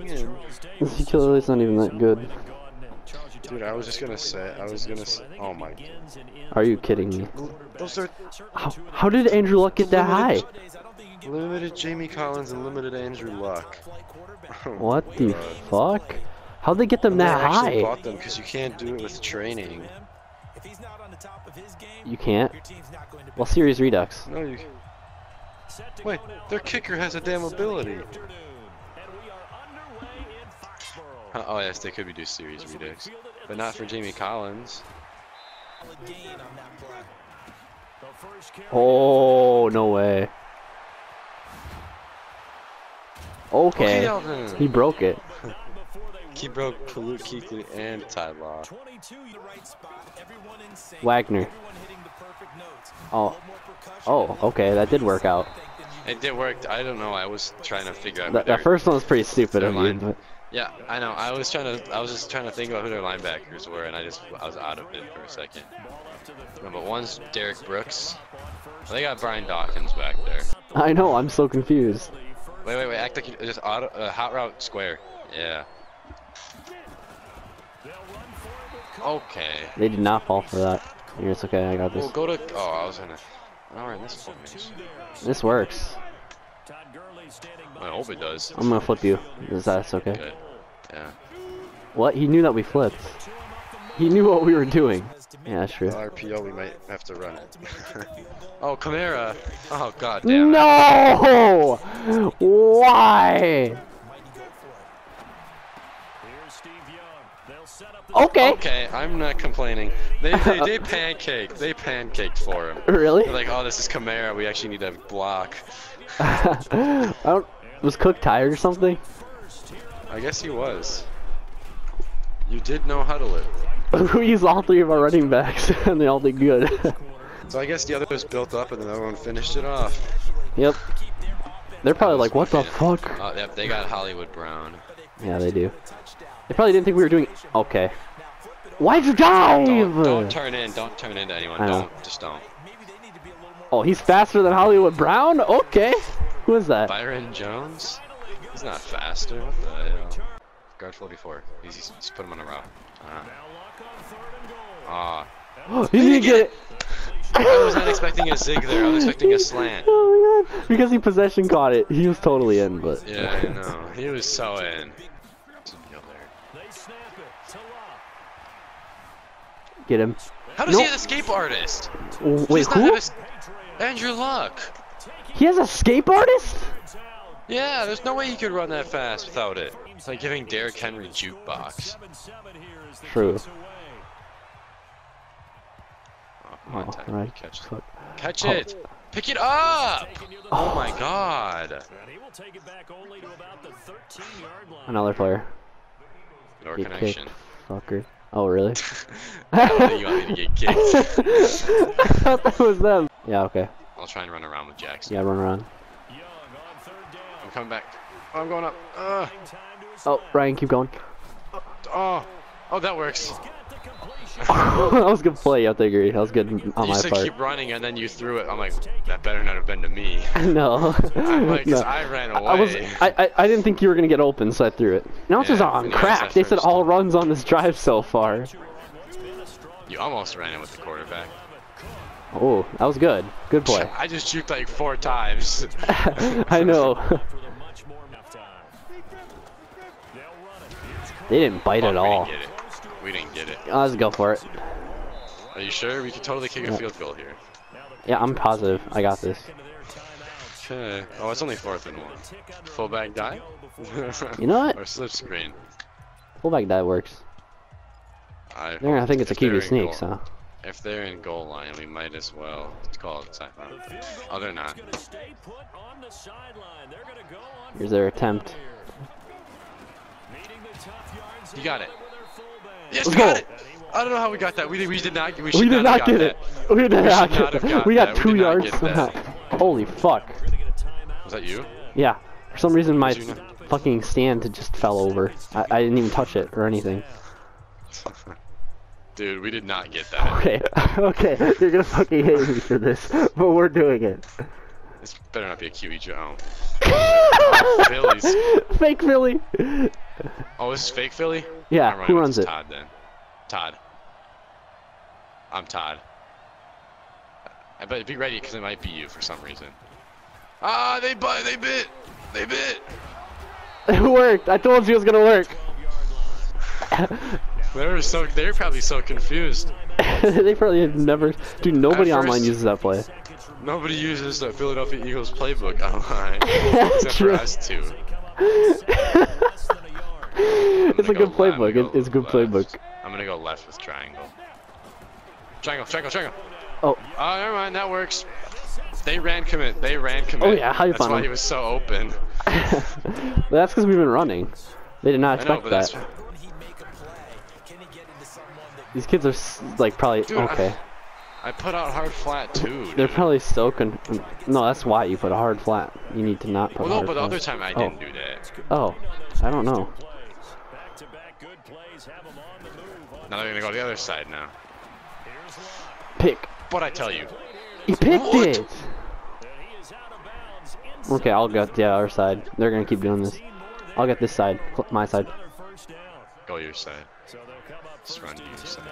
coming in. Ezekiel not even that good. Dude, I was just gonna say, I was gonna say, oh my. God Are you kidding me? Those are How, how did Andrew Luck get that high? limited Jamie Collins and limited Andrew Luck. Oh What the God. fuck? How'd they get them I that actually high? bought them because you can't do it with training. You can't? Well, Series Redux. No, you. Wait, their kicker has a damn ability. Huh, Oh yes, they could be do series redux, but not for Jamie Collins. Oh, no way. Okay, Okay. He broke it. He broke Kalut Kuechly and Ty Law. Wagner. Oh. Oh, okay, that did work out. It did work. I don't know. I was trying to figure out. That, that first one was pretty stupid their of you, line- but Yeah, I know. I was trying to. I was just trying to think about who their linebackers were, and I just I was out of it for a second. But one's Derrick Brooks. They got Brian Dawkins back there. I know, I'm so confused. Wait, wait, wait. Act like you just auto uh, hot route square. Yeah. Okay. They did not fall for that. Here, it's okay, I got this. Well, go to. Oh, I was gonna. Oh, we're in this formation. This works. I hope it does. I'm gonna flip you. Is that okay? Good. Yeah. What? He knew that we flipped. He knew what we were doing. Yeah, that's true. RPO, we might have to run it. oh, Kamara. Oh, god damn. it. No! Why? Okay. Okay, I'm not complaining. They they, they pancaked. They pancaked for him. Really? They're like, oh, this is Kamara. We actually need to block. I don't. Was Cook tired or something? I guess he was. You did no huddle it. we used all three of our running backs, and they all did good. So I guess the other was built up and the other one finished it off. yep. They're probably like, what the fuck? Oh, yep, they got Hollywood Brown. Yeah, they do. They probably didn't think we were doing. Okay. Why'd you dive? Don't, don't turn in. Don't turn into anyone. Don't. Just don't. Oh, he's faster than Hollywood Brown? Okay. Who is that? Byron Jones? He's not faster. What the hell? Guard 44. He's, he's, just put him on a route. Ah. Ah. he didn't get it. I was not expecting a zig there. I was expecting a slant. Oh my god. Because he possession caught it. He was totally in, but. Yeah, I know. He was so in. Get him. How does Nope. he have escape artist? Wait, who? have Andrew Luck. He has a escape artist? Yeah, there's no way he could run that fast without it. It's like giving Derrick Henry jukebox. True. Oh, come on, Oh, right. Catch, Fuck. catch Oh. it. Pick it up. Oh my God. Another player. Door connection. kicked. Fucker. Oh, really? I don't think you want me to get kicked. I thought that was them. Yeah, okay. I'll try and run around with Jackson. Yeah, run around. I'm coming back. Oh, I'm going up. Uh, Oh, Ryan, keep going. oh, oh, that works. that was a good play, I agree. That was good on you my said part. keep running and then you threw it. I'm like, that better not have been to me. No. I'm like, 'cause No. I ran away. I was I, I I didn't think you were gonna get open, so I threw it. Now it's just Yeah, on when crack. They said first all runs on this drive so far. You almost ran it with the quarterback. Oh, that was good. Good play. I just juked like four times. I know. they didn't bite Fuck, at all. We didn't get it. We didn't get it. Let's go for it. Are you sure? We could totally kick a field goal here. Yeah, I'm positive. I got this. Okay. Oh, it's only fourth and one. Fullback die? You know what? or slip screen. Fullback that works. I, There, I think it's a QB sneak, goal- so. If they're in goal line, we might as well call it a timeout. Oh, they're not. Here's their attempt. You got it. Yes, Let's we go. it. I don't know how we got that. We, we did not. We, We did not, get it. We did not get it. We got two yards from that. Holy fuck. Was that you? Yeah. For some reason, my Did you not- fucking stand just fell over. I, I didn't even touch it or anything. Dude, we did not get that. Okay, okay. You're gonna fucking hate me for this, but we're doing it. This better not be a QE drone. Phillies. Fake Philly. Oh, this is fake Philly? Yeah, who runs it? Todd then. Todd. I'm Todd. I better be ready because it might be you for some reason. Ah, they bite, they bit, they bit. It worked. I told you it was gonna work. they were so, they're probably so confused. they probably have never. Dude, nobody first, online uses that play. Nobody uses the Philadelphia Eagles playbook online except for us two. it's a good playbook. Go it's a good left. playbook. I'm gonna go left with triangle. Triangle, triangle, triangle. Oh. Oh, never mind. That works. They ran commit. They ran commit. Oh yeah, how you That's why him? he was so open. that's because we've been running. They did not expect know, that. These kids are like probably Dude, okay. I, I, put out hard flat too. Dude. They're probably still con. No, that's why you put a hard flat. You need to not put. Well, no, but the other time I oh. didn't do that. Oh, I don't know. Now they're gonna go to the other side now. Pick. What I tell you. He picked what? it! Okay, I'll get the other side. They're gonna keep doing this. I'll get this side. My side. Go your side. Just run to your side.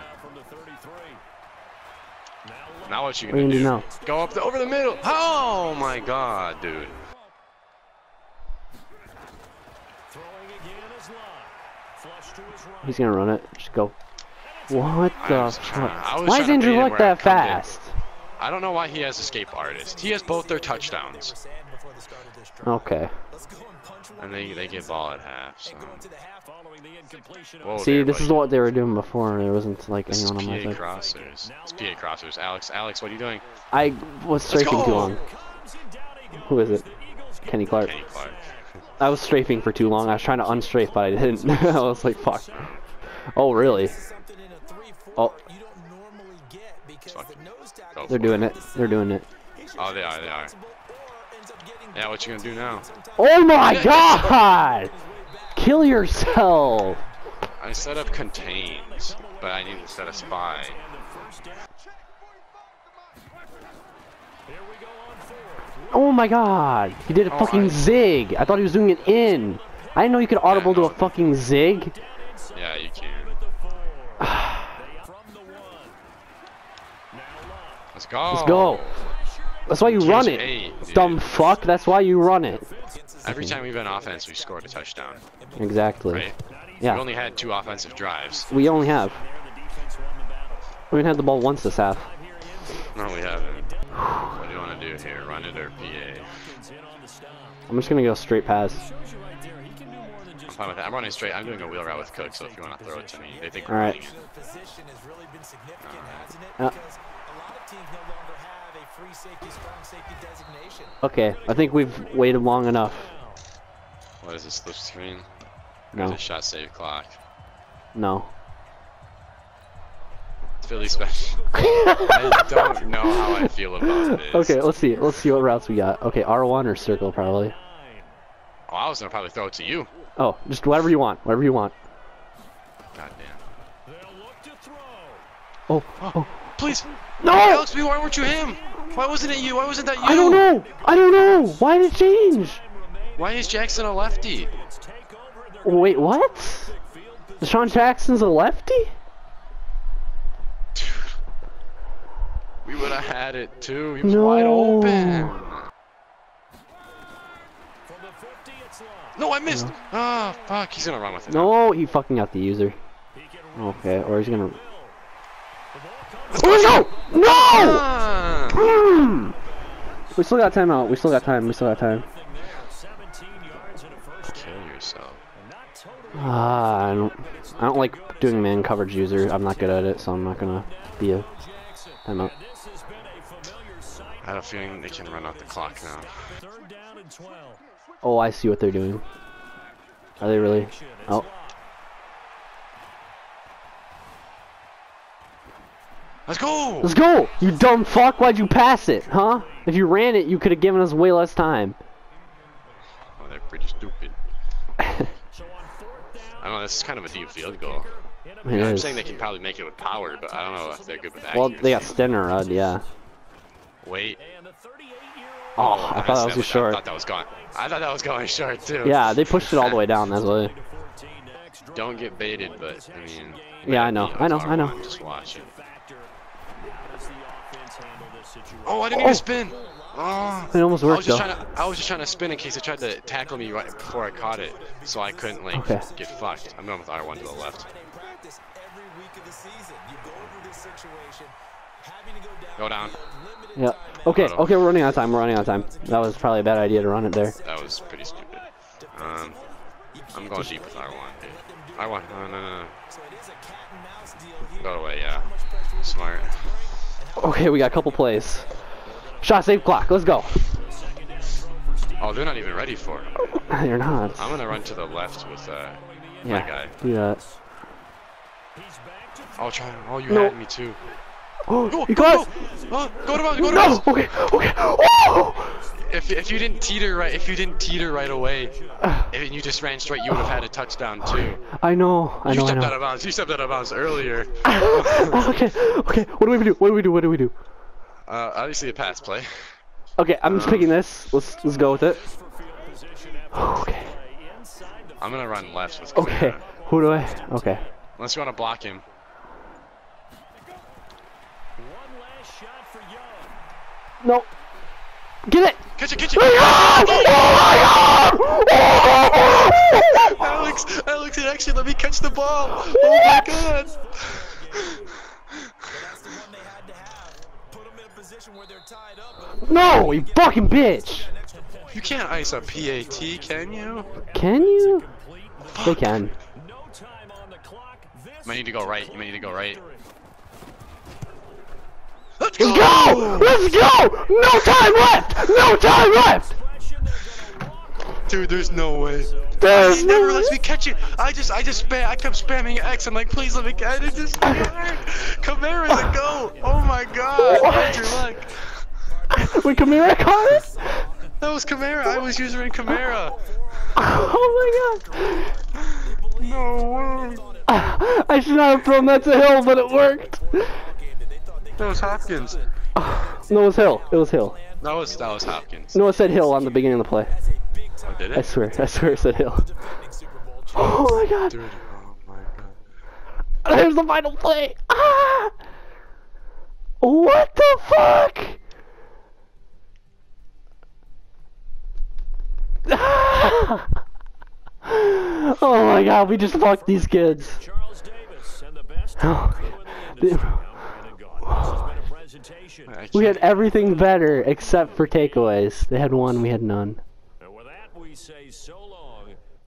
Now what you gonna what do? Now? Go up the, over the middle. Oh my god, dude. He's gonna run it. Just go. What the fuck? Why is Andrew Luck that fast? I don't know why he has escape artist. He has both their touchdowns. Okay. And they they get ball at half. So. Whoa, See, this is what they were doing before. And there wasn't like this anyone on my side. crossers. It's PA crossers. Alex, Alex, what are you doing? I was strafing too long. Who is it? Kenny Clark. Kenny Clark. I was strafing for too long. I was trying to unstrafe, but I didn't. I was like, fuck. Oh, really? Oh. They're doing it. They're doing it. Oh, they are. They are. Yeah, what you gonna do now? Oh my god! Kill yourself! I set up contains, but I need to set a spy. Oh my god! He did a oh, fucking I... zig! I thought he was doing it in! I didn't know you could audible yeah, no, to a fucking zig! Yeah, you can. Let's go! Let's go! That's why you run it, eight, dumb fuck. That's why you run it. Every time we've been offense, we've scored a touchdown. Exactly. Right? Yeah. We only had two offensive drives. We only have. We haven't had the ball once this half. No, we haven't. what do you want to do here? Run it or PA? I'm just gonna go straight pass. I'm fine with that. I'm running straight. I'm doing a wheel route with Cook, so if you want to throw it to me, they think we're All right. All right. Okay, I think we've waited long enough. What is this, slip screen? No. a shot save clock? No. It's Philly special. I don't know how I feel about this. Okay, let's see. Let's see what routes we got. Okay, R1 or circle probably. Oh, I was gonna probably throw it to you. Oh, just whatever you want. Whatever you want. God damn. Oh, oh. Please. No! Alex, why weren't you him? Why wasn't it you? Why wasn't that you? I don't know. I don't know. Why did it change? Why is Jackson a lefty? Wait, what? DeSean Jackson's a lefty? we would have had it too. He was no. wide open. No, I missed. Ah, no. oh, fuck. He's gonna run with it. No, he fucking out the user. Okay, or he's gonna. Oh no! No! Ah. We still got time out. We still got time. We still got time. Kill yourself. Ah, uh, I don't. I don't like doing man coverage user. I'm not good at it, so I'm not gonna be a timeout. I have a feeling they can run out the clock now. Oh, I see what they're doing. Are they really? Oh. Let's go! Let's go! You dumb fuck, why'd you pass it, huh? If you ran it, you could have given us way less time. Oh, they're pretty stupid. I don't know, this is kind of a deep field goal. It I'm saying they can probably make it with power, but I don't know if they're good with accuracy. Well, they got Stenner, uh, yeah. Wait. Oh, I thought that was too I short. thought that was going. I thought that was going short too. Yeah, they pushed it all the way down. That's why. Don't get baited, but I mean. Yeah, I know, I know, I know. R1, Just watch it. Oh, I didn't even spin. Oh. It almost I was worked just though. trying to. I was just trying to spin in case it tried to tackle me right before I caught it, so I couldn't like Okay. get fucked. I'm going with R1 to the left. practice every week of the season. You go into this situation, having to go down. Yeah. Okay. Auto. Okay, we're running out of time. We're running out of time. That was probably a bad idea to run it there. That was pretty stupid. Um, I'm going deep with R1, dude. R1. No, no, no, no. So it is a cat and mouse deal here. Go away, yeah. Smart. Okay, we got a couple plays. Shot save clock. Let's go. Oh, they're not even ready for it. You're not. I'm gonna run to the left with uh, my guy. Do that. I'll try. Oh, you No. had me too. Oh, you go, got. go! Oh, go to bounds, go to No. Okay. Okay. Oh! If if you didn't teeter right, if you didn't teeter right away, and you just ran straight, you would have had a touchdown too. I know. I You know. I stepped out know. of bounds. You stepped out of bounds earlier. okay. Okay. What do we do? What do we do? What do we do? Uh, obviously a pass play. Okay, I'm just picking this. Let's let's go with it. Okay. I'm gonna run left with. Okay. Who do I? Okay. Unless you want to block him. No. Get it. Catch it, catch it! Ah! Oh, oh, oh my God! Alex, Alex, in action, let me catch the ball. Oh my god! That's the one they had to have. Put them in a position where they're tied up. But No, you fucking bitch. You can't ice a PAT, can you? Can you? They can. You might need to go right. You might need to go right. Go! Let's go! No time left! No time left! Dude, there's no way. There's He never no- lets me catch it. I just, I just spam. I kept spamming X. I'm like, please let me catch it. Just Kamara's a go. Oh my god. What? Wait, Kamara caught it? That was Kamara. I was using Kamara. Oh my god. No way. I should not have thrown that to Hill, but it worked. That was Hopkins. No, it was Hill. It was Hill. That was, that was Hopkins. No, it said Hill on the beginning of the play. Oh, did I swear. I swear it said Hill. Oh my god. Dude, oh my god. There's the final play. Ah! What the fuck? oh my god, we just fucked these kids. Charles Davis and the best Oh, crew in the industry. Now, Brandon Gaudin. This has been a presentation. We had everything better except for takeaways. They had one, we had none. And with that, we say so